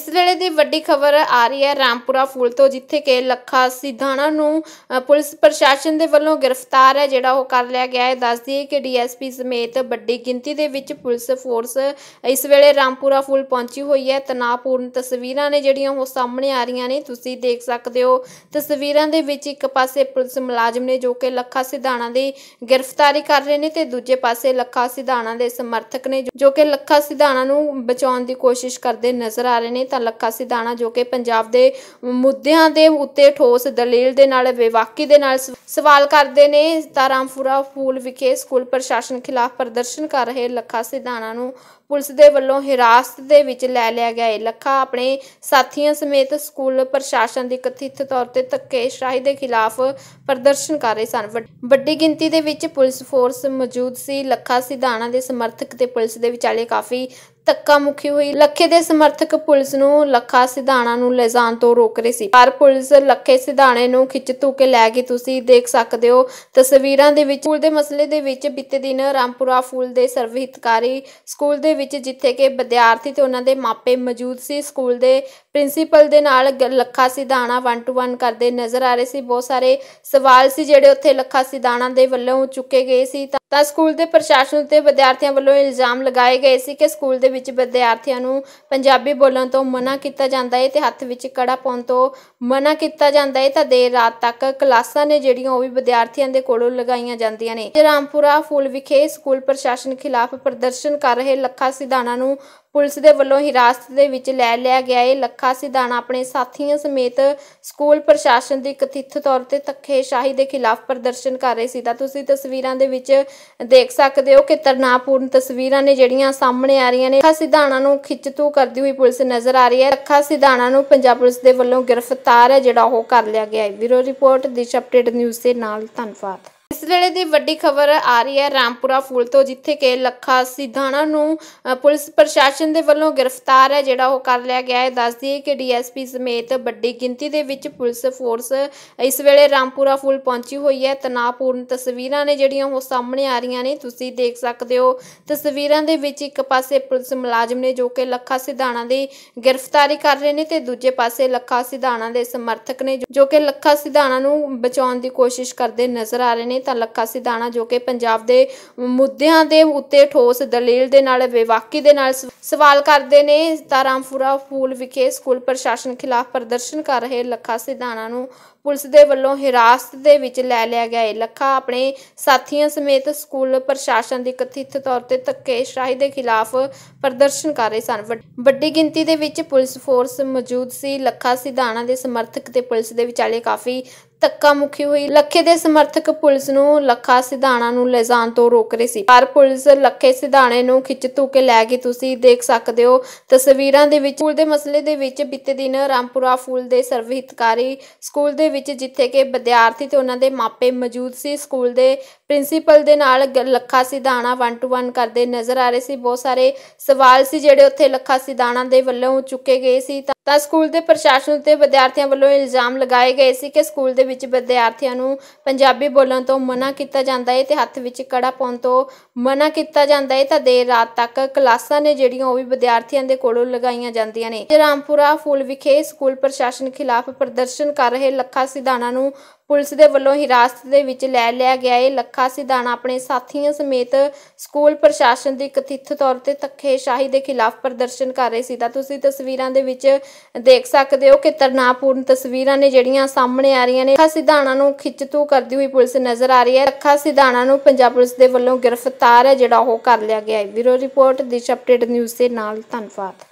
ਇਸ ਵੇਲੇ ਦੀ ਵੱਡੀ ਖਬਰ ਆ ਰਹੀ ਹੈ ਰਾਮਪੁਰਾ ਫੂਲ ਤੋਂ, ਜਿੱਥੇ ਕਿ ਲੱਖਾ ਸਿਧਾਣਾ ਨੂੰ ਪੁਲਿਸ ਪ੍ਰਸ਼ਾਸਨ ਦੇ ਵੱਲੋਂ ਗ੍ਰਿਫਤਾਰ ਹੈ, ਜਿਹੜਾ ਉਹ ਕਰ ਲਿਆ ਗਿਆ ਹੈ। ਦੱਸ ਦਈਏ ਕਿ ਡੀਐਸਪੀ ਸਮੇਤ ਵੱਡੀ ਗਿਣਤੀ ਦੇ ਵਿੱਚ ਪੁਲਿਸ ਫੋਰਸ ਇਸ ਵੇਲੇ ਰਾਮਪੁਰਾ ਫੂਲ ਪਹੁੰਚੀ ਹੋਈ ਹੈ। ਤਣਾਅਪੂਰਨ ਤਸਵੀਰਾਂ ਨੇ ਜਿਹੜੀਆਂ ਉਹ ਸਾਹਮਣੇ ਆ ਰਹੀਆਂ ਨੇ, ਤੁਸੀਂ ਦੇਖ ਸਕਦੇ ਹੋ। ਤਸਵੀਰਾਂ ਦੇ ਵਿੱਚ ਇੱਕ ਪਾਸੇ ਪੁਲਿਸ ਮੁਲਾਜ਼ਮ ਨੇ, ਜੋ ਕਿ ਲੱਖਾ ਸਿਧਾਣਾ ਦੀ ਗ੍ਰਿਫਤਾਰੀ ਕਰ ਰਹੇ ਨੇ ਤੇ ਦੂਜੇ ਪਾਸੇ ਲੱਖਾ ਸਿਧਾਣਾ ਦੇ ਸਮਰਥਕ ਨੇ, ਜੋ ਕਿ ਲੱਖਾ ਸਿਧਾਣਾ ਨੂੰ ਬਚਾਉਣ ਦੀ ਕੋਸ਼ਿਸ਼ ਕਰਦੇ ਨਜ਼ਰ ਆ ਰਹੇ ਨੇ। ਤਾਂ ਲੱਖਾ ਸਿਧਾਣਾ ਜੋ ਕਿ ਪੰਜਾਬ ਦੇ ਮੁੱਦਿਆਂ ਦੇ ਉੱਤੇ ਠੋਸ ਦਲੀਲ ਦੇ ਨਾਲ, ਬੇਵਾਕੀ ਦੇ ਨਾਲ ਸਵਾਲ ਕਰਦੇ ਨੇ। ਤਾਂ ਰਾਮਪੁਰਾ ਫੂਲ ਵਿਖੇ ਸਕੂਲ ਪ੍ਰਸ਼ਾਸਨ ਖਿਲਾਫ ਪ੍ਰਦਰਸ਼ਨ ਕਰ ਰਹੇ ਲੱਖਾ ਸਿਧਾਣਾ ਨੂੰ ਪੁਲਿਸ ਦੇ ਵੱਲੋਂ ਹਿਰਾਸਤ ਦੇ ਵਿੱਚ ਲੈ ਲਿਆ ਗਿਆ ਹੈ ਲੱਖਾ ਆਪਣੇ ਸਾਥੀਆਂ ਸਮੇਤ ਸਕੂਲ ਪ੍ਰਸ਼ਾਸਨ ਦੀ ਕਥਿਤ ਤੌਰ ਤੇ ਧੱਕੇਸ਼ਾਹੀ ਦੇ ਖਿਲਾਫ ਪ੍ਰਦਰਸ਼ਨ ਕਰ ਰਹੇ ਸਨ। ਵੱਡੀ ਗਿਣਤੀ ਦੇ ਵਿੱਚ ਪੁਲਿਸ ਫੋਰਸ ਮੌਜੂਦ ਸੀ। ਲੱਖਾ ਸਿਧਾਣਾ ਦੇ ਸਮਰਥਕ ਤੇ ਪੁਲਿਸ ਦੇ ਵਿਚਾਲੇ ਕਾਫੀ ਧੱਕਾ ਮੁੱਖੀ ਹੋਈ। ਲੱਖੇ ਦੇ ਸਮਰਥਕ ਪੁਲਿਸ ਨੂੰ ਲੱਖਾ ਸਿਧਾਣਾ ਨੂੰ ਲੈ ਜਾਣ ਤੋਂ ਰੋਕ ਰਹੇ ਸੀ। ਪਰ ਪੁਲਿਸ ਲੱਖੇ ਸਿਧਾਣੇ ਨੂੰ ਖਿੱਚ ਧੂ ਕੇ ਲੈ ਗਈ। ਤੁਸੀਂ ਦੇਖ ਸਕਦੇ ਹੋ ਤਸਵੀਰਾਂ ਦੇ ਵਿੱਚ ਸਕੂਲ ਦੇ ਮਸਲੇ ਦੇ ਵਿੱਚ ਬੀਤੇ ਦਿਨ ਰਾਮਪੁਰਾ ਫੂਲ ਦੇ ਸਰਵਹਿਤਕਾਰੀ ਸਕੂਲ ਦੇ ਵਿੱਚ, ਜਿੱਥੇ ਕਿ ਵਿਦਿਆਰਥੀ ਤੇ ਉਹਨਾਂ ਦੇ ਮਾਪੇ ਮੌਜੂਦ ਸੀ, ਸਕੂਲ ਦੇ ਪ੍ਰਿੰਸੀਪਲ ਦੇ ਨਾਲ ਗ- ਲੱਖਾ ਸਿਧਾਣਾ 1 ਟੂ 1 ਕਰਦੇ ਨਜ਼ਰ ਆ ਰਹੇ ਸੀ। ਬਹੁਤ ਸਾਰੇ ਸਵਾਲ ਸੀ ਜਿਹੜੇ ਉੱਥੇ ਲੱਖਾ ਸਿਧਾਣਾ ਦੇ ਵੱਲੋਂ ਚੁੱਕੇ ਗਏ ਸੀ। ਤਾਂ ਸਕੂਲ ਦੇ ਪ੍ਰਸ਼ਾਸਨ ਤੇ ਵਿਦਿਆਰਥੀਆਂ ਵੱਲੋਂ ਇਲਜ਼ਾਮ ਲਗਾਏ ਗਏ ਸੀ ਕਿ ਸਕੂਲ ਦੇ ਵਿੱਚ ਵਿਦਿਆਰਥੀਆਂ ਨੂੰ ਪੰਜਾਬੀ ਬੋਲਣ ਤੋਂ ਮਨਾ ਕੀਤਾ ਜਾਂਦਾ ਹੈ ਤੇ ਹੱਥ ਵਿੱਚ ਕੜਾ ਪਾਉਣ ਤੋਂ ਮਨਾ ਕੀਤਾ ਜਾਂਦਾ ਹੈ। ਤਾਂ ਦੇਰ ਰਾਤ ਤੱਕ ਕਲਾਸਾਂ ਨੇ ਜਿਹੜੀਆਂ ਉਹ ਵੀ ਵਿਦਿਆਰਥੀਆਂ ਦੇ ਕੋਲੋਂ ਲਗਾਈਆਂ ਜਾਂਦੀਆਂ ਨੇ। ਤੇ ਰਾਮਪੁਰਾ ਫੂਲ ਵਿਖੇ ਸਕੂਲ ਪ੍ਰਸ਼ਾਸਨ ਖਿਲਾਫ ਪ੍ਰਦਰਸ਼ਨ ਕਰ ਰਹੇ ਲੱਖਾ ਸਿਧਾਣਾ ਨੂੰ ਪੁਲਿਸ ਦੇ ਵੱਲੋਂ ਹਿਰਾਸਤ ਦੇ ਵਿੱਚ ਲੈ ਲਿਆ ਗਿਆ ਹੈ ਲੱਖਾ ਸਿਧਾਣਾ ਆਪਣੇ ਸਾਥੀਆਂ ਸਮੇਤ ਸਕੂਲ ਪ੍ਰਸ਼ਾਸਨ ਦੀ ਕਥਿਤ ਤੌਰ ਤੇ ਧੱਕੇਸ਼ਾਹੀ ਦੇ ਖਿਲਾਫ ਪ੍ਰਦਰਸ਼ਨ ਕਰ ਰਹੇ ਸੀ। ਤਾਂ ਤੁਸੀਂ ਤਸਵੀਰਾਂ ਦੇ ਵਿੱਚ ਦੇਖ ਸਕਦੇ ਹੋ ਕਿ ਤਣਾਅਪੂਰਨ ਤਸਵੀਰਾਂ ਨੇ ਜਿਹੜੀਆਂ ਸਾਹਮਣੇ ਆ ਰਹੀਆਂ ਨੇ। ਲੱਖਾ ਸਿਧਾਣਾ ਨੂੰ ਖਿੱਚਤੂ ਕਰਦੀ ਹੋਈ ਪੁਲਿਸ ਨਜ਼ਰ ਆ ਰਹੀ ਹੈ। ਲੱਖਾ ਸਿਧਾਣਾ ਨੂੰ ਪੰਜਾਬ ਪੁਲਿਸ ਦੇ ਵੱਲੋਂ ਗ੍ਰਿਫਤਾਰ ਹੈ, ਜਿਹੜਾ ਉਹ ਕਰ ਲਿਆ ਗਿਆ ਹੈ। ਬਿਊਰੋ ਰਿਪੋਰਟ, ਦਿਸ਼ ਅਪਡੇਟ ਨਿਊਜ਼ ਦੇ ਨਾਲ ਧੰਨਵਾਦ। ਇਸ ਵੇਲੇ ਦੀ ਵੱਡੀ ਖਬਰ ਆ ਰਹੀ ਹੈ ਰਾਮਪੁਰਾ ਫੂਲ ਤੋਂ ਜਿੱਥੇ ਕਿ ਲੱਖਾ ਸਿਧਾਣਾ ਨੂੰ ਅ, ਪੁਲਿਸ ਪ੍ਰਸ਼ਾਸਨ ਦੇ ਵੱਲੋਂ ਗ੍ਰਿਫਤਾਰ ਹੈ ਜਿਹੜਾ ਉਹ ਕਰ ਲਿਆ ਗਿਆ ਹੈ। ਦੱਸ ਦਈਏ ਕਿ ਡੀਐਸਪੀ ਸਮੇਤ ਵੱਡੀ ਗਿਣਤੀ ਦੇ ਵਿੱਚ ਪੁਲਿਸ ਫੋਰਸ ਇਸ ਵੇਲੇ ਰਾਮਪੁਰਾ ਫੂਲ ਪਹੁੰਚੀ ਹੋਈ ਹੈ। ਤਣਾਅਪੂਰਨ ਤਸਵੀਰਾਂ ਨੇ ਜਿਹੜੀਆਂ ਉਹ ਸਾਹਮਣੇ ਆ ਰਹੀਆਂ ਨੇ। ਤੁਸੀਂ ਦੇਖ ਸਕਦੇ ਹੋ ਤਸਵੀਰਾਂ ਦੇ ਵਿੱਚ ਇੱਕ ਪਾਸੇ ਪੁਲਿਸ ਮੁਲਾਜ਼ਮ ਨੇ ਜੋ ਕਿ ਲੱਖਾ ਸਿਧਾਣਾ ਦੀ ਗ੍ਰਿਫਤਾਰੀ ਕਰ ਰਹੇ ਨੇ ਤੇ ਦੂਜੇ ਪਾਸੇ ਲੱਖਾ ਸਿਧਾਣਾ ਦੇ ਸਮਰਥਕ ਨੇ ਜੋ ਕਿ ਲੱਖਾ ਸਿਧਾਣਾ ਨੂੰ ਬਚਾਉਣ ਦੀ ਕੋਸ਼ਿਸ਼ ਕਰਦੇ ਨਜ਼ਰ ਆ ਰਹੇ ਨੇ। ਤਾਂ ਲੱਖਾ ਸਿਧਾਣਾ ਜੋ ਕਿ ਪੰਜਾਬ ਦੇ ਮੁੱਦਿਆਂ ਦੇ ਉੱਤੇ ਠੋਸ ਦਲੀਲ ਦੇ ਨਾਲ ਬੇਵਾਕੀ ਦੇ ਨਾਲ ਸਵਾਲ ਕਰਦੇ ਨੇ। ਤਾਂ ਰਾਮਪੁਰਾ ਫੂਲ ਵਿਖੇ ਸਕੂਲ ਪ੍ਰਸ਼ਾਸਨ ਖਿਲਾਫ ਪ੍ਰਦਰਸ਼ਨ ਕਰ ਰਹੇ ਲੱਖਾ ਸਿਧਾਣਾ ਨੂੰ ਪੁਲਿਸ ਦੇ ਵੱਲੋਂ ਹਿਰਾਸਤ ਦੇ ਵਿੱਚ ਲੈ ਲਿਆ ਗਿਆ ਹੈ ਲੱਖਾ ਆਪਣੇ ਸਾਥੀਆਂ ਸਮੇਤ ਸਕੂਲ ਪ੍ਰਸ਼ਾਸਨ ਦੀ ਕਥਿਤ ਤੌਰ ਤੇ ਧੱਕੇਸ਼ਾਹੀ ਦੇ ਖਿਲਾਫ ਪ੍ਰਦਰਸ਼ਨ ਕਰ ਰਹੇ ਸਨ। ਵੱਡੀ ਗਿਣਤੀ ਦੇ ਵਿੱਚ ਪੁਲਿਸ ਫੋਰਸ ਮੌਜੂਦ ਸੀ। ਲੱਖਾ ਸਿਧਾਣਾ ਦੇ ਸਮਰਥਕ ਤੇ ਪੁਲਿਸ ਦੇ ਵਿਚਾਲੇ ਕਾਫੀ ਧੱਕਾ ਮੁੱਖੀ ਹੋਈ। ਲੱਖੇ ਦੇ ਸਮਰਥਕ ਪੁਲਿਸ ਨੂੰ ਲੱਖਾ ਸਿਧਾਣਾ ਨੂੰ ਲੈ ਜਾਣ ਤੋਂ ਰੋਕ ਰਹੇ ਸੀ। ਪਰ ਪੁਲਿਸ ਲੱਖੇ ਸਿਧਾਣੇ ਨੂੰ ਖਿੱਚ ਧੂ ਕੇ ਲੈ ਗਈ। ਤੁਸੀਂ ਦੇਖ ਸਕਦੇ ਹੋ ਤਸਵੀਰਾਂ ਦੇ ਵਿੱਚ ਸਕੂਲ ਦੇ ਮਸਲੇ ਦੇ ਵਿੱਚ ਬੀਤੇ ਦਿਨ ਰਾਮਪੁਰਾ ਫੂਲ ਦੇ ਸਰਵਹਿਤਕਾਰੀ ਸਕੂਲ ਦੇ ਵਿੱਚ ਜਿੱਥੇ ਕਿ ਵਿਦਿਆਰਥੀ ਤੇ ਉਹਨਾਂ ਦੇ ਮਾਪੇ ਮੌਜੂਦ ਸੀ, ਸਕੂਲ ਦੇ ਪ੍ਰਿੰਸੀਪਲ ਦੇ ਨਾਲ ਗ- ਲੱਖਾ ਸਿਧਾਣਾ 1 ਟੂ 1 ਕਰਦੇ ਨਜ਼ਰ ਆ ਰਹੇ ਸੀ। ਬਹੁਤ ਸਾਰੇ ਸਵਾਲ ਸੀ ਜਿਹੜੇ ਉੱਥੇ ਲੱਖਾ ਸਿਧਾਣਾ ਦੇ ਵੱਲੋਂ ਚੁੱਕੇ ਗਏ ਸੀ। ਤਾਂ ਸਕੂਲ ਦੇ ਪ੍ਰਸ਼ਾਸਨ ਤੇ ਵਿਦਿਆਰਥੀਆਂ ਵੱਲੋਂ ਇਲਜ਼ਾਮ ਲਗਾਏ ਗਏ ਸੀ ਕਿ ਸਕੂਲ ਦੇ ਵਿੱਚ ਵਿਦਿਆਰਥੀਆਂ ਨੂੰ ਪੰਜਾਬੀ ਬੋਲਣ ਤੋਂ ਮਨਾ ਕੀਤਾ ਜਾਂਦਾ ਹੈ ਤੇ ਹੱਥ ਵਿੱਚ ਕੜਾ ਪਾਉਣ ਤੋਂ ਮਨਾ ਕੀਤਾ ਜਾਂਦਾ ਹੈ ਤਾਂ ਦੇਰ ਰਾਤ ਤੱਕ ਕਲਾਸਾਂ ਨੇ ਜਿਹੜੀਆਂ ਉਹ ਵੀ ਵਿਦਿਆਰਥੀਆਂ ਦੇ ਕੋਲੋਂ ਲਗਾਈਆਂ ਜਾਂਦੀਆਂ ਨੇ। ਤੇ ਰਾਮਪੁਰਾ ਫੂਲ ਵਿਖੇ ਸਕੂਲ ਪ੍ਰਸ਼ਾਸਨ ਖਿਲਾਫ ਪ੍ਰਦਰਸ਼ਨ ਕਰ ਰਹੇ ਲੱਖਾ ਸਿਧਾਣਾ ਨੂੰ ਪੁਲਿਸ ਦੇ ਵੱਲੋਂ ਹਿਰਾਸਤ ਦੇ ਵਿੱਚ ਲੈ ਲਿਆ ਗਿਆ ਹੈ ਲੱਖਾ ਸਿਧਾਣਾ ਆਪਣੇ ਸਾਥੀਆਂ ਸਮੇਤ ਸਕੂਲ ਪ੍ਰਸ਼ਾਸਨ ਦੀ ਕਥਿਤ ਤੌਰ ਤੇ ਧੱਕੇਸ਼ਾਹੀ ਦੇ ਖਿਲਾਫ ਪ੍ਰਦਰਸ਼ਨ ਕਰ ਰਹੇ ਸੀ। ਤਾਂ ਤੁਸੀਂ ਤਸਵੀਰਾਂ ਦੇ ਵਿੱਚ ਦੇਖ ਸਕਦੇ ਹੋ ਕਿ ਤਣਾਅਪੂਰਨ ਤਸਵੀਰਾਂ ਨੇ ਜਿਹੜੀਆਂ ਸਾਹਮਣੇ ਆ ਰਹੀਆਂ ਨੇ, ਲੱਖਾ ਸਿਧਾਣਾ ਨੂੰ ਖਿੱਚਤੂ ਕਰਦੀ ਹੋਈ ਪੁਲਿਸ ਨਜ਼ਰ ਆ ਰਹੀ ਹੈ। ਲੱਖਾ ਸਿਧਾਣਾ ਨੂੰ ਪੰਜਾਬ ਪੁਲਿਸ ਦੇ ਵੱਲੋਂ ਗ੍ਰਿਫਤਾਰ ਹੈ ਜਿਹੜਾ ਉਹ ਕਰ ਲਿਆ ਗਿਆ ਹੈ। ਬਿਊਰੋ ਰਿਪੋਰਟ, ਦਿਸ਼ ਅਪਡੇਟ ਨਿਊਜ਼ ਦੇ ਨਾਲ ਧੰਨਵਾਦ।